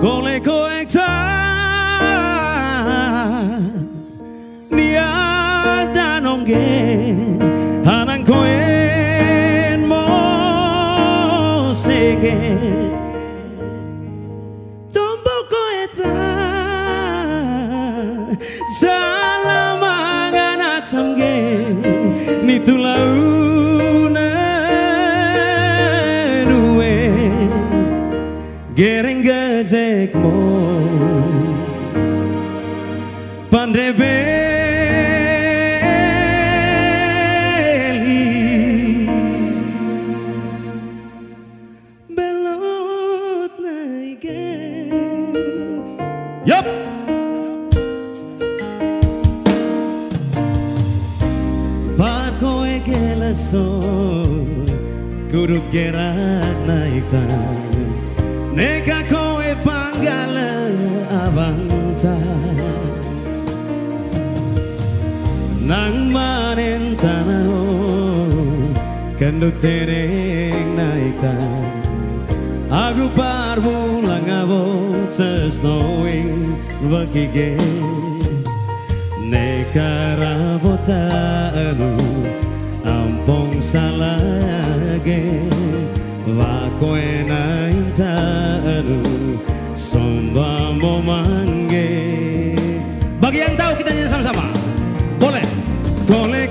con le coexa ni adanonge anang koen mo sege tombo coexa salamanga natsamge ni tulau gerengezek mo Panrebeli Belot naigen Yup! Parko egelazon Kurup gerak naiktan Nekako je pangale avanta Nangmanen tanaho Kendutere naita Agu parvu langavo Ces noin vakige Neka rabota anu Ampong salage Vako enaintan baru Somba momangge Bagi yang tahu kita nyanyi sama-sama Boleh Boleh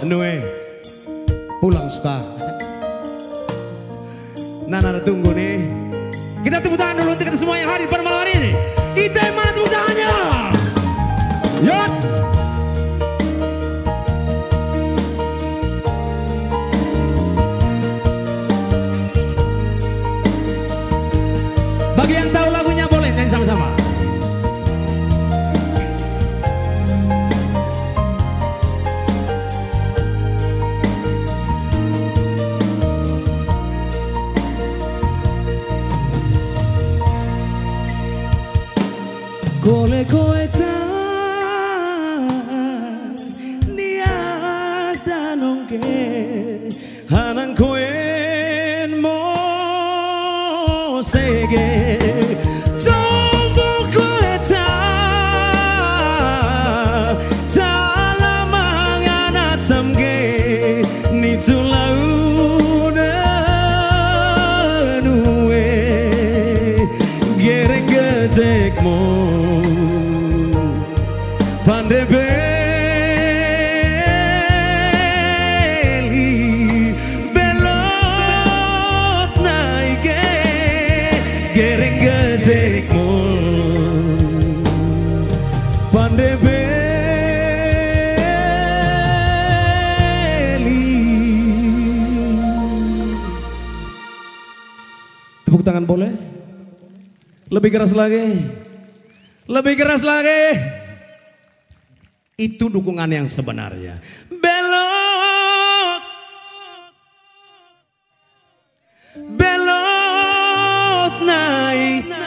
Nue pulang spa. Nana tunggu nih. Kita tepuk tangan dulu untuk kita semua yang hadir pada malam hari ini. Kita 세계 정복했다 사람만 하나 참게 니둘라우는 후에 게렌 그 잭몬 반대편 Tepuk tangan boleh? Lebih keras lagi. Lebih keras lagi. Itu dukungan yang sebenarnya. Belok. Belok naik.